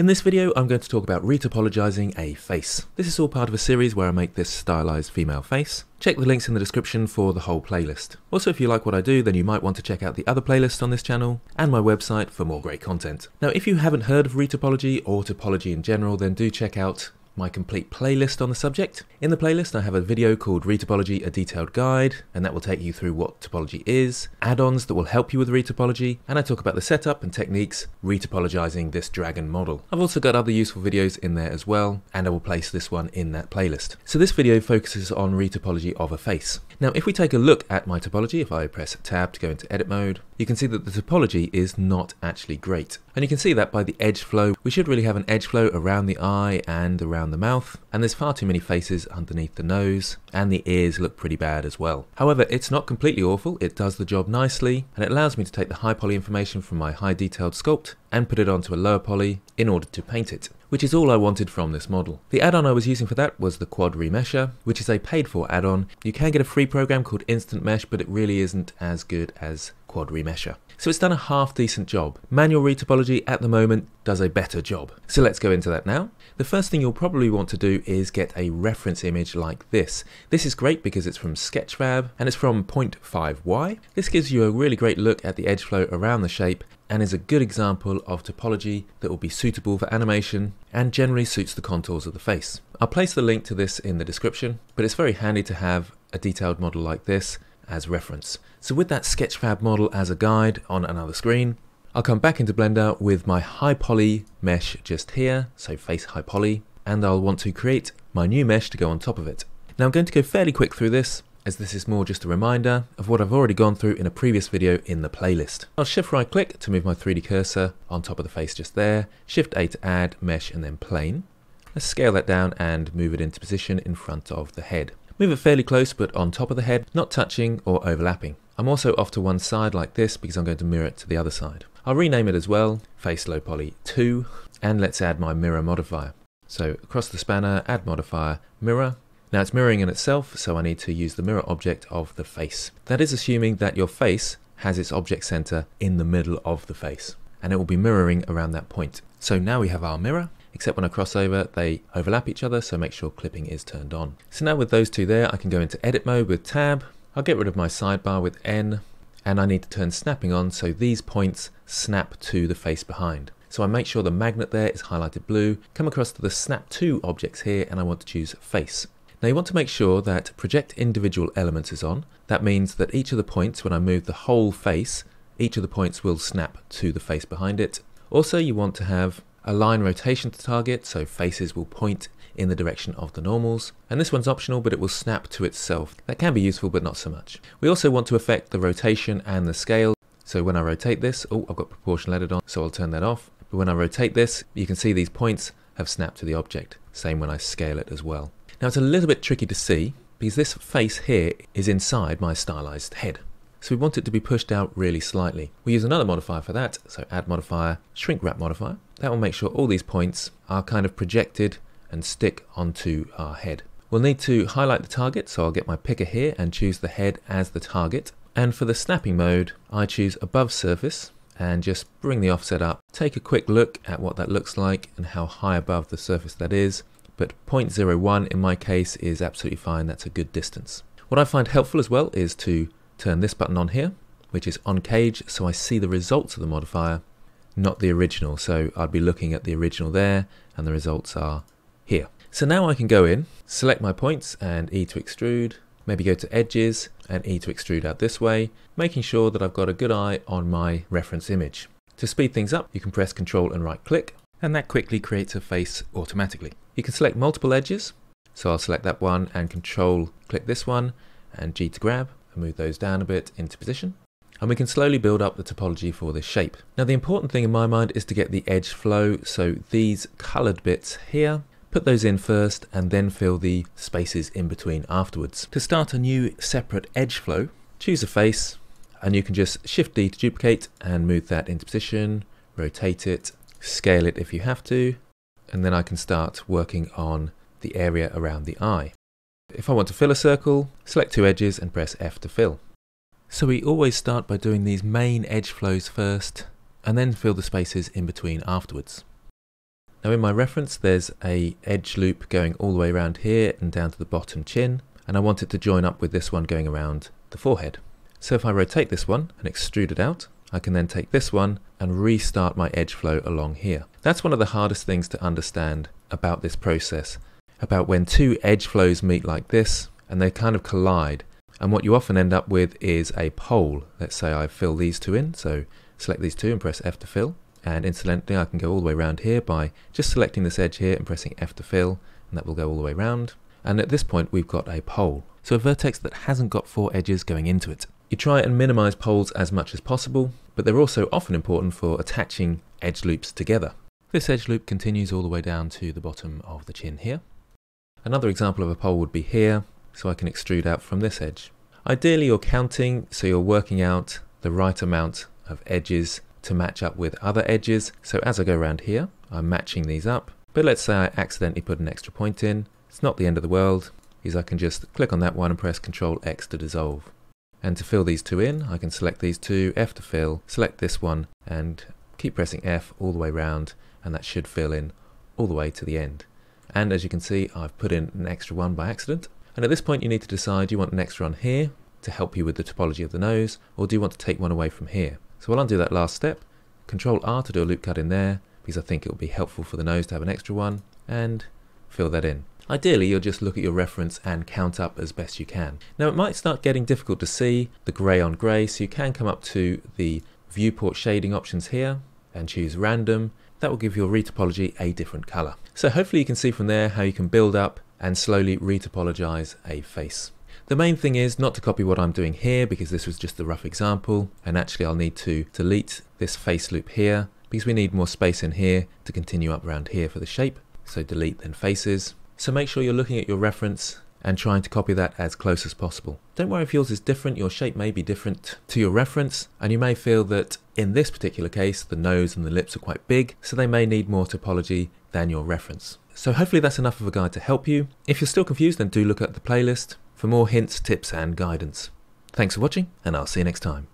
In this video, I'm going to talk about retopologizing a face. This is all part of a series where I make this stylized female face. Check the links in the description for the whole playlist. Also, if you like what I do, then you might want to check out the other playlists on this channel and my website for more great content. Now, if you haven't heard of retopology or topology in general, then do check out my complete playlist on the subject. In the playlist, I have a video called Retopology A Detailed Guide, and that will take you through what topology is, add-ons that will help you with retopology, and I talk about the setup and techniques retopologizing this dragon model. I've also got other useful videos in there as well, and I will place this one in that playlist. So this video focuses on retopology of a face. Now, if we take a look at my topology, if I press tab to go into edit mode, you can see that the topology is not actually great. And you can see that by the edge flow. We should really have an edge flow around the eye and around the mouth, and there's far too many faces underneath the nose, and the ears look pretty bad as well. However, it's not completely awful, it does the job nicely, and it allows me to take the high poly information from my high detailed sculpt and put it onto a lower poly in order to paint it which is all I wanted from this model. The add-on I was using for that was the Quad Remesher, which is a paid for add-on. You can get a free program called Instant Mesh, but it really isn't as good as Quad Remesher. So it's done a half decent job. Manual retopology at the moment does a better job. So let's go into that now. The first thing you'll probably want to do is get a reference image like this. This is great because it's from Sketchfab and it's from 0.5y. This gives you a really great look at the edge flow around the shape and is a good example of topology that will be suitable for animation and generally suits the contours of the face. I'll place the link to this in the description, but it's very handy to have a detailed model like this as reference. So with that Sketchfab model as a guide on another screen, I'll come back into Blender with my high poly mesh just here, so face high poly, and I'll want to create my new mesh to go on top of it. Now I'm going to go fairly quick through this, as this is more just a reminder of what I've already gone through in a previous video in the playlist. I'll shift right click to move my 3D cursor on top of the face just there, shift A to add, mesh and then plane. Let's scale that down and move it into position in front of the head. Move it fairly close but on top of the head, not touching or overlapping. I'm also off to one side like this because I'm going to mirror it to the other side. I'll rename it as well, Face Low Poly 2, and let's add my mirror modifier. So across the spanner, add modifier, mirror. Now it's mirroring in itself, so I need to use the mirror object of the face. That is assuming that your face has its object center in the middle of the face, and it will be mirroring around that point. So now we have our mirror, except when I cross over they overlap each other so make sure clipping is turned on. So now with those two there I can go into edit mode with tab, I'll get rid of my sidebar with N and I need to turn snapping on so these points snap to the face behind. So I make sure the magnet there is highlighted blue, come across to the snap to objects here and I want to choose face. Now you want to make sure that project individual elements is on. That means that each of the points when I move the whole face, each of the points will snap to the face behind it. Also you want to have Align rotation to target, so faces will point in the direction of the normals. And this one's optional, but it will snap to itself. That can be useful, but not so much. We also want to affect the rotation and the scale. So when I rotate this, oh, I've got proportional added on, so I'll turn that off. But when I rotate this, you can see these points have snapped to the object. Same when I scale it as well. Now it's a little bit tricky to see because this face here is inside my stylized head. So we want it to be pushed out really slightly. We use another modifier for that, so add modifier, shrink wrap modifier. That will make sure all these points are kind of projected and stick onto our head. We'll need to highlight the target, so I'll get my picker here and choose the head as the target. And for the snapping mode, I choose above surface and just bring the offset up. Take a quick look at what that looks like and how high above the surface that is. But 0.01 in my case is absolutely fine, that's a good distance. What I find helpful as well is to turn this button on here, which is on cage, so I see the results of the modifier, not the original. So I'd be looking at the original there, and the results are here. So now I can go in, select my points and E to extrude, maybe go to edges and E to extrude out this way, making sure that I've got a good eye on my reference image. To speed things up, you can press Control and right click, and that quickly creates a face automatically. You can select multiple edges, so I'll select that one and Control click this one, and G to grab, and move those down a bit into position. And we can slowly build up the topology for this shape. Now the important thing in my mind is to get the edge flow, so these coloured bits here, put those in first and then fill the spaces in between afterwards. To start a new separate edge flow, choose a face and you can just shift D to duplicate and move that into position, rotate it, scale it if you have to, and then I can start working on the area around the eye. If I want to fill a circle, select two edges and press F to fill. So we always start by doing these main edge flows first, and then fill the spaces in between afterwards. Now in my reference there's a edge loop going all the way around here and down to the bottom chin and I want it to join up with this one going around the forehead. So if I rotate this one and extrude it out, I can then take this one and restart my edge flow along here. That's one of the hardest things to understand about this process, about when two edge flows meet like this and they kind of collide. And what you often end up with is a pole. Let's say I fill these two in, so select these two and press F to fill. And incidentally, I can go all the way around here by just selecting this edge here and pressing F to fill, and that will go all the way around. And at this point, we've got a pole. So a vertex that hasn't got four edges going into it. You try and minimize poles as much as possible, but they're also often important for attaching edge loops together. This edge loop continues all the way down to the bottom of the chin here. Another example of a pole would be here, so I can extrude out from this edge. Ideally you're counting, so you're working out the right amount of edges to match up with other edges. So as I go around here, I'm matching these up. But let's say I accidentally put an extra point in. It's not the end of the world, is I can just click on that one and press Ctrl X to dissolve. And to fill these two in, I can select these two, F to fill, select this one, and keep pressing F all the way round, and that should fill in all the way to the end. And as you can see, I've put in an extra one by accident. And at this point, you need to decide, do you want an extra one here to help you with the topology of the nose, or do you want to take one away from here? So I'll undo that last step, Control R to do a loop cut in there, because I think it will be helpful for the nose to have an extra one, and fill that in. Ideally, you'll just look at your reference and count up as best you can. Now, it might start getting difficult to see the grey on grey, so you can come up to the viewport shading options here and choose random. That will give your retopology a different colour. So hopefully you can see from there how you can build up and slowly retopologize a face. The main thing is not to copy what I'm doing here because this was just a rough example and actually I'll need to delete this face loop here because we need more space in here to continue up around here for the shape. So delete then faces so make sure you're looking at your reference and trying to copy that as close as possible. Don't worry if yours is different, your shape may be different to your reference, and you may feel that in this particular case, the nose and the lips are quite big, so they may need more topology than your reference. So hopefully that's enough of a guide to help you. If you're still confused, then do look at the playlist for more hints, tips, and guidance. Thanks for watching, and I'll see you next time.